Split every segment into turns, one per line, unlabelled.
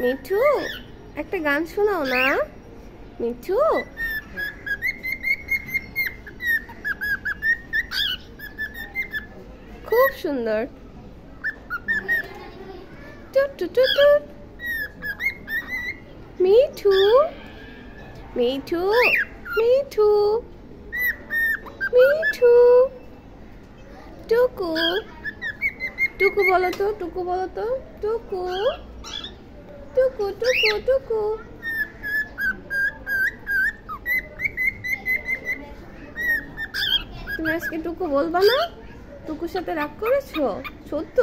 মিঠু? একটা গান শোনাও না? মিঠু? খুব সুন্দর। মিঠু? মিঠু? মিঠু? মিঠু? টুকু? টুকু বলো তো, টুকু বলো তো। টুকু। টুকু টুকু টুকু। তুমি আজকে টুকু বলবা না? টুকুর সাথে রাগ করেছ? সত্য?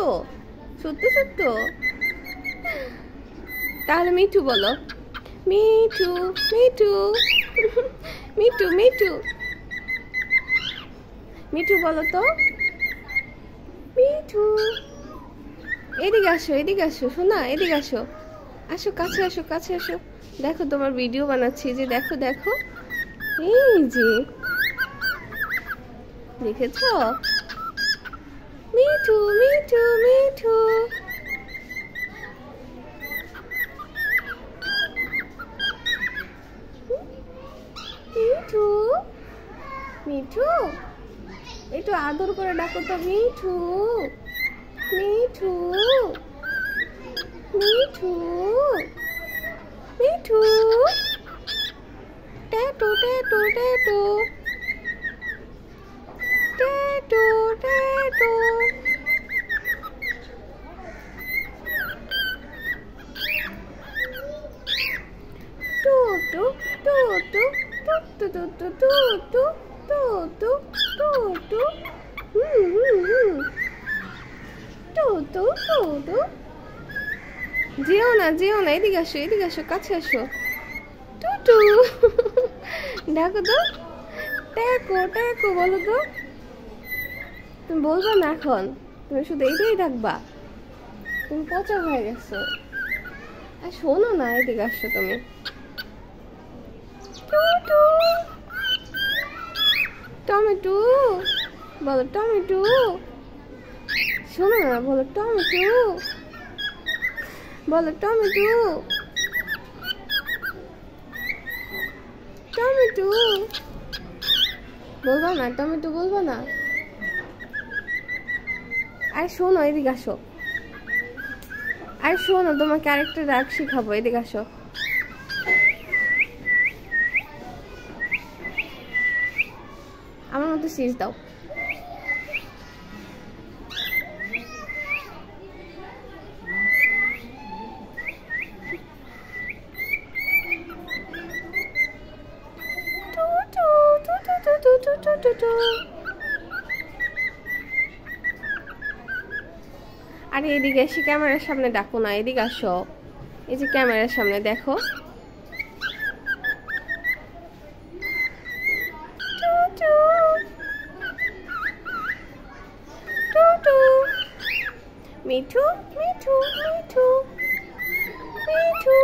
সত্য সত্য? তাহলে মিঠু বলো। মিঠু মিঠু। মিঠু মিঠু। মিঠু বলো তো। মিঠু এদিকে আসো এদিকে আসো শোনা এদিকে আসো। আসো, কাছে আসো কাছে আসো। দেখো তোমার ভিডিও বানাচ্ছি যে দেখো দেখো। এই যে। দেখেছ? মিঠু মিঠু মিঠু। মিঠু মিঠু। একটু আদর করে ডাকো তো, মিঠু। মিঠু। মিঠু। মিঠু। ট্যাটু ট্যাটু ট্যাটু। ট্যাটু ট্যাটু। টু টু টু টু টু টু টু টু টু হুম হুম হুম। টু টু টু টু যেও না যেও না, এদিকে আসো এদিকে আসো, কাছে আসো। টু টু। ডাকো তো। ট্যাকো ট্যাকো বলো তো। তুমি বলবা না এখন। তুমি শুধু এইটাই ডাকবা তুমি পচা হয়ে গেছো। আর শোনো না, এদিকে আসো তুমি টু টমেটো। বলো টমেটো। শোনো না, বলো টমেটো। বলো টমেটো। টমেটো। বলবা না, টমেটো বলবা না। আর শোনো, এদিকে আসো। আর শোনো, তোমাকে আরেকটা রাগ শিখাবো, এদিকে আসো। মতো সিজ দাও আরে এদিকে এসে ক্যামেরার সামনে ডাকো না, এদিকে আসো। এই যে ক্যামেরার সামনে দেখো। মিঠু মিঠু মিঠু মিঠু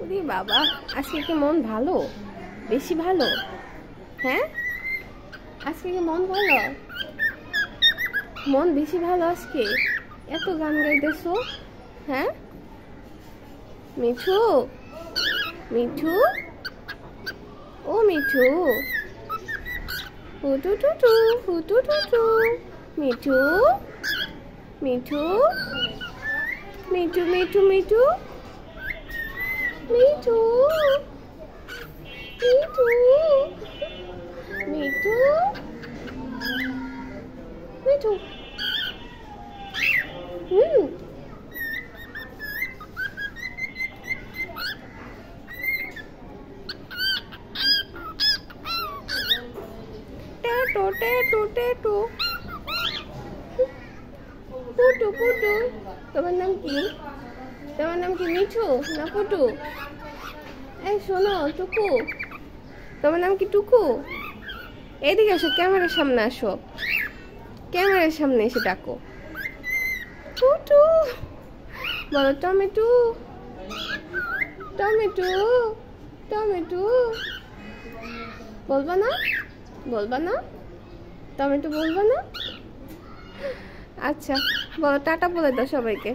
ওরে বাবা, আজকে কি মন ভালো? বেশি ভালো? হ্যাঁ? আজকে কি মন ভালো? মন বেশি ভালো আজকে? এত গান গাইতেছো? হ্যাঁ? মিঠু মিঠু? ও মিঠু। হুটু টুটু হুটু টুটু মিঠু। মিঠু মিঠু মিঠু মিঠু মিঠু মিঠু মিঠু মিঠু হুম ট্যাটো ট্যাটো ট্যাটো পুটু পুটু তোমার নাম কি? তোমার নাম কি মিঠু না পুটু এই শোনো, টুকু। তোমার নাম কি টুকু? এদিকে আসো, ক্যামেরার সামনে আসো। ক্যামেরার সামনে এসে ডাকো। টুটু। বলো, টমেটো। টমেটো। টমেটো। বলবা না? বলবা না? টমেটো বলবা না? আচ্ছা বলো, টাটা বলে দাও সবাইকে।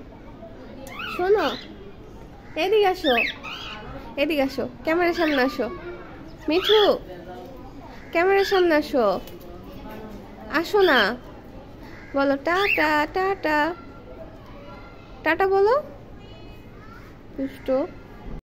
শোনো, এদিকে আসো এদিকে আসো, ক্যামেরার সামনে আসো। মিঠু, ক্যামেরার সামনে আসো। আসো না। বলো, টাটা টাটা। টাটা বলো। দুষ্ট।